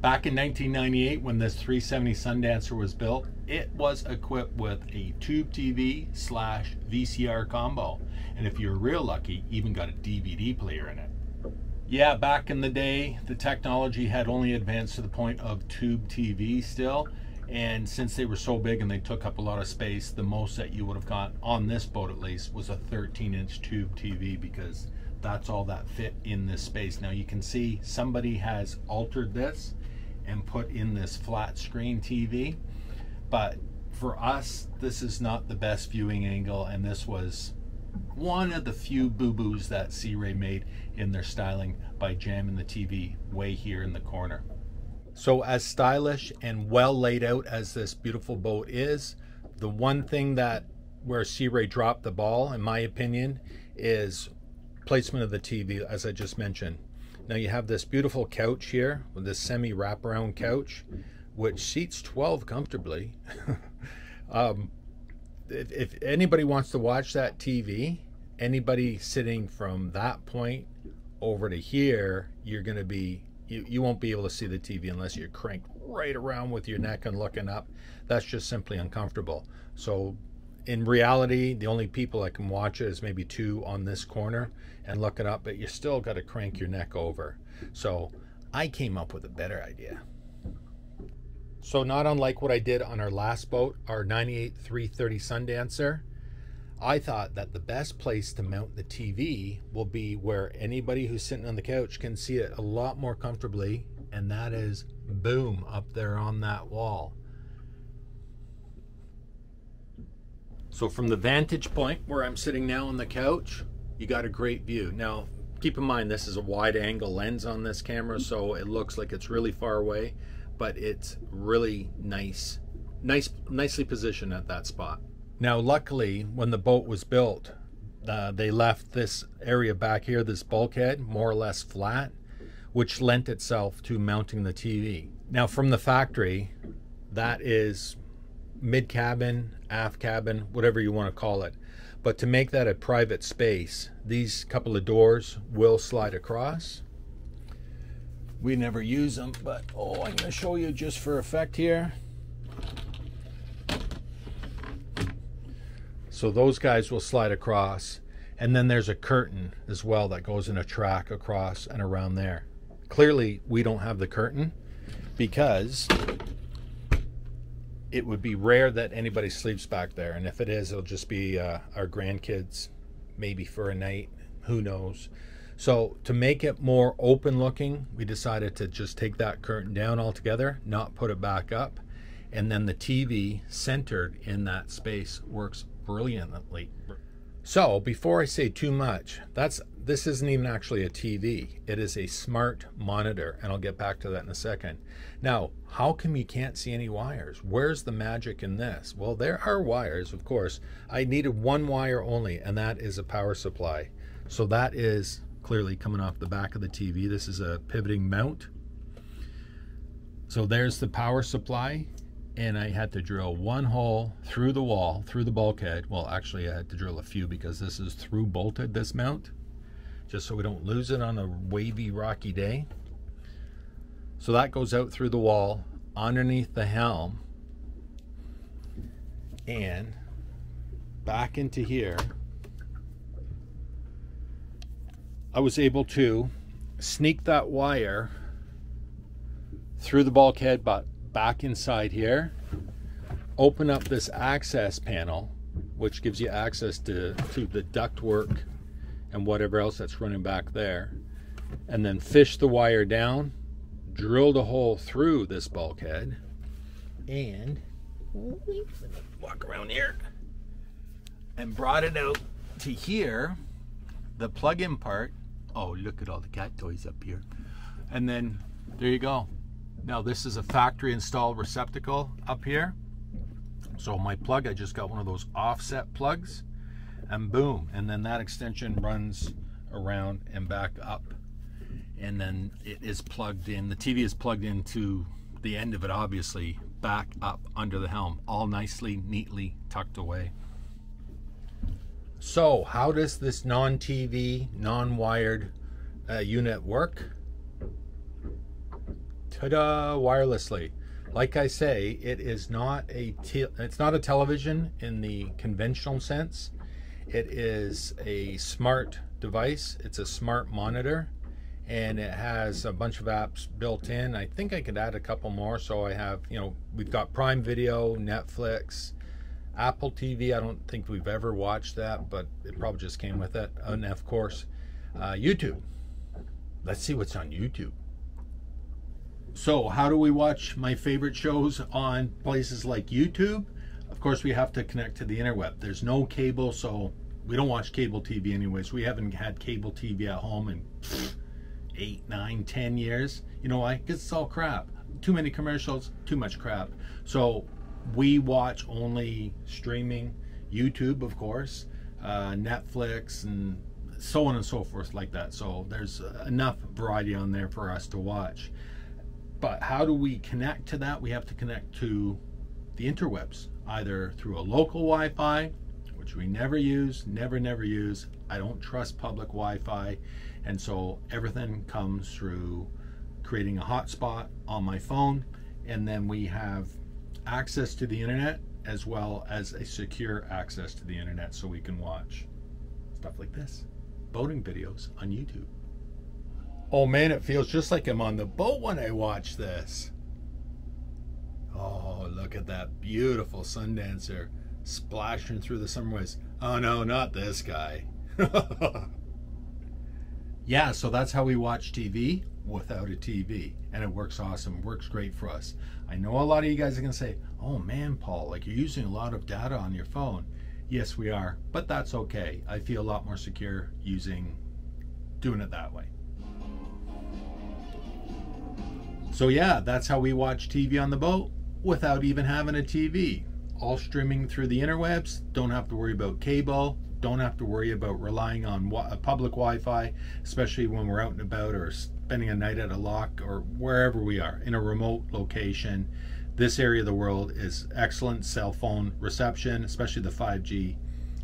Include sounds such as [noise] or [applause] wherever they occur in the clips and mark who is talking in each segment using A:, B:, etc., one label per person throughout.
A: Back in 1998, when this 370 Sundancer was built, it was equipped with a tube TV slash VCR combo. And if you're real lucky, even got a DVD player in it. Yeah, back in the day, the technology had only advanced to the point of tube TV still. And since they were so big and they took up a lot of space, the most that you would have got on this boat at least was a 13 inch tube TV because that's all that fit in this space. Now you can see somebody has altered this and put in this flat screen TV. But for us, this is not the best viewing angle, and this was one of the few boo-boos that Sea Ray made in their styling by jamming the TV way here in the corner. So as stylish and well laid out as this beautiful boat is, the one thing that where Sea Ray dropped the ball, in my opinion, is placement of the TV, as I just mentioned. Now you have this beautiful couch here with this semi wraparound couch, which seats 12 comfortably. [laughs] um, if, if anybody wants to watch that TV, anybody sitting from that point over to here, you're going to be, you, you won't be able to see the TV unless you're cranked right around with your neck and looking up. That's just simply uncomfortable. So in reality, the only people that can watch it is maybe two on this corner and look it up, but you still got to crank your neck over. So I came up with a better idea. So not unlike what I did on our last boat, our 98 330 Sundancer, I thought that the best place to mount the TV will be where anybody who's sitting on the couch can see it a lot more comfortably, and that is boom up there on that wall. So from the vantage point where I'm sitting now on the couch, you got a great view. Now, keep in mind this is a wide angle lens on this camera, so it looks like it's really far away, but it's really nice, nice, nicely positioned at that spot. Now, luckily, when the boat was built, uh, they left this area back here, this bulkhead, more or less flat, which lent itself to mounting the TV. Now, from the factory, that is mid cabin, aft cabin, whatever you want to call it. But to make that a private space, these couple of doors will slide across. We never use them, but oh, I'm going to show you just for effect here. So those guys will slide across. And then there's a curtain as well that goes in a track across and around there. Clearly, we don't have the curtain because it would be rare that anybody sleeps back there. And if it is, it'll just be uh, our grandkids, maybe for a night. Who knows? So, to make it more open looking, we decided to just take that curtain down altogether, not put it back up. And then the TV centered in that space works brilliantly. So, before I say too much, that's this isn't even actually a TV. It is a smart monitor, and I'll get back to that in a second. Now, how come you can't see any wires? Where's the magic in this? Well, there are wires, of course. I needed one wire only, and that is a power supply. So that is clearly coming off the back of the TV. This is a pivoting mount. So there's the power supply, and I had to drill one hole through the wall, through the bulkhead. Well, actually, I had to drill a few because this is through bolted, this mount just so we don't lose it on a wavy, rocky day. So that goes out through the wall underneath the helm and back into here. I was able to sneak that wire through the bulkhead but back inside here open up this access panel which gives you access to, to the ductwork and whatever else that's running back there. And then fish the wire down, drilled a hole through this bulkhead, and walk around here and brought it out to here, the plug-in part. Oh, look at all the cat toys up here. And then there you go. Now this is a factory installed receptacle up here. So my plug, I just got one of those offset plugs and boom and then that extension runs around and back up. And then it is plugged in the TV is plugged into the end of it obviously back up under the helm all nicely neatly tucked away. So how does this non-TV non-wired uh, unit work ta-da, wirelessly. Like I say, it is not a it's not a television in the conventional sense. It is a smart device. It's a smart monitor and it has a bunch of apps built in. I think I could add a couple more. So I have, you know, we've got Prime Video, Netflix, Apple TV. I don't think we've ever watched that, but it probably just came with it. And of course, uh, YouTube. Let's see what's on YouTube. So, how do we watch my favorite shows on places like YouTube? Of course, we have to connect to the interweb. There's no cable, so we don't watch cable TV anyways. We haven't had cable TV at home in eight, nine, ten years. You know why? Because it's all crap. Too many commercials, too much crap. So we watch only streaming, YouTube, of course, uh, Netflix, and so on and so forth, like that. So there's enough variety on there for us to watch. But how do we connect to that? We have to connect to the interwebs, either through a local Wi Fi, which we never use, never, never use. I don't trust public Wi Fi. And so everything comes through creating a hotspot on my phone. And then we have access to the internet as well as a secure access to the internet so we can watch stuff like this boating videos on YouTube. Oh man, it feels just like I'm on the boat when I watch this. Oh, look at that beautiful Sundancer splashing through the summer waves. Oh no, not this guy. [laughs] yeah, so that's how we watch TV without a TV. And it works awesome. Works great for us. I know a lot of you guys are going to say, oh man, Paul, like you're using a lot of data on your phone. Yes, we are, but that's okay. I feel a lot more secure using doing it that way. So yeah, that's how we watch TV on the boat without even having a TV. All streaming through the interwebs, don't have to worry about cable, don't have to worry about relying on uh, public Wi-Fi, especially when we're out and about or spending a night at a lock or wherever we are in a remote location. This area of the world is excellent cell phone reception, especially the 5G.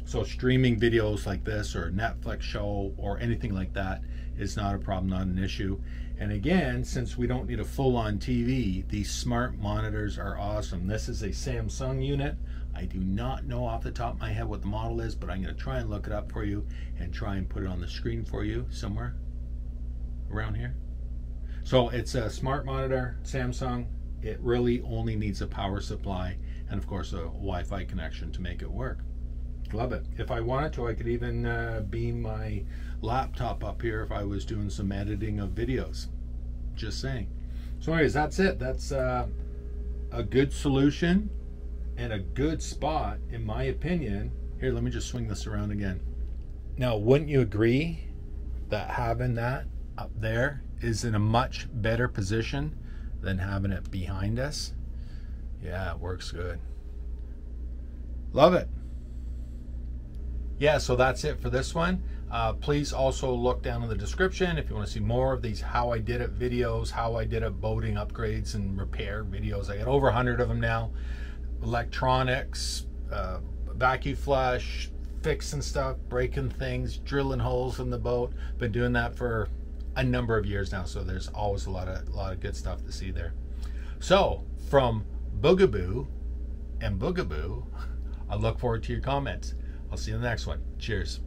A: So streaming videos like this or Netflix show or anything like that is not a problem, not an issue. And again, since we don't need a full-on TV, these smart monitors are awesome. This is a Samsung unit. I do not know off the top of my head what the model is, but I'm going to try and look it up for you and try and put it on the screen for you somewhere around here. So it's a smart monitor, Samsung. It really only needs a power supply and of course a Wi-Fi connection to make it work. Love it. If I wanted to, I could even uh, beam my laptop up here if I was doing some editing of videos. Just saying. So anyways, that's it. That's uh, a good solution and a good spot, in my opinion. Here, let me just swing this around again. Now, wouldn't you agree that having that up there is in a much better position than having it behind us? Yeah, it works good. Love it yeah, so that's it for this one. Uh, please also look down in the description if you want to see more of these how I did it videos, how I did it boating upgrades and repair videos. I got over 100 of them now. Electronics, uh, vacuum flush, fixing stuff, breaking things, drilling holes in the boat. Been doing that for a number of years now, so there's always a lot of a lot of good stuff to see there. So from Boogaboo and Boogaboo, [laughs] I look forward to your comments. I'll see you in the next one. Cheers.